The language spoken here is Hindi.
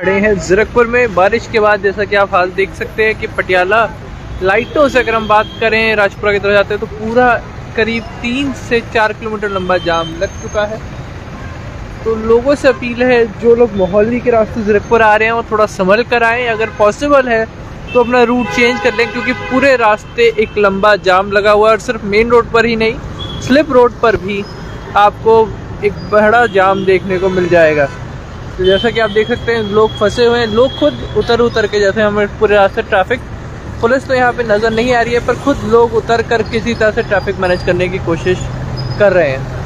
खड़े हैं जीरकपुर में। बारिश के बाद जैसा कि आप हाल देख सकते हैं कि पटियाला लाइटों से अगर हम बात करें, राजपुरा की तरफ़ जाते हैं तो पूरा करीब तीन से चार किलोमीटर लंबा जाम लग चुका है। तो लोगों से अपील है, जो लोग मोहल्ली के रास्ते जीरकपुर आ रहे हैं, वो थोड़ा संभल कर आएँ। अगर पॉसिबल है तो अपना रूट चेंज कर लें, क्योंकि पूरे रास्ते एक लंबा जाम लगा हुआ है, और सिर्फ़ मेन रोड पर ही नहीं स्लिप रोड पर भी आपको एक बड़ा जाम देखने को मिल जाएगा। तो जैसा कि आप देख सकते हैं, लोग फंसे हुए हैं। लोग खुद उतर उतर के, जैसे हमें पूरे रास्ते ट्रैफ़िक पुलिस तो यहाँ पे नज़र नहीं आ रही है, पर खुद लोग उतर कर किसी तरह से ट्रैफ़िक मैनेज करने की कोशिश कर रहे हैं।